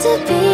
to be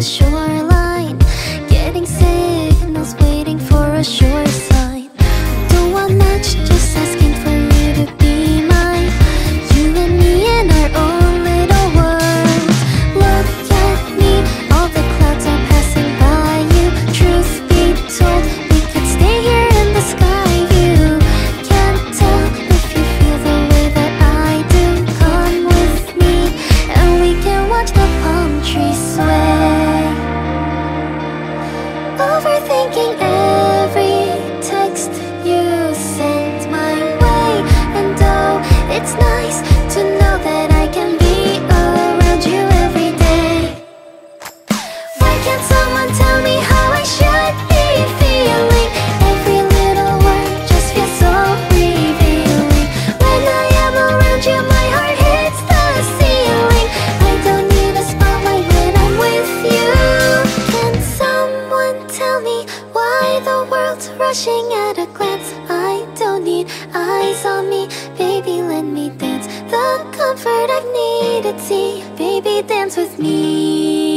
the shore. thinking every text you send my way. And oh, it's nice to know that I can be all around you every day. Why can't someone tell me eyes on me. Baby, let me dance. The comfort I've needed. See, baby, dance with me.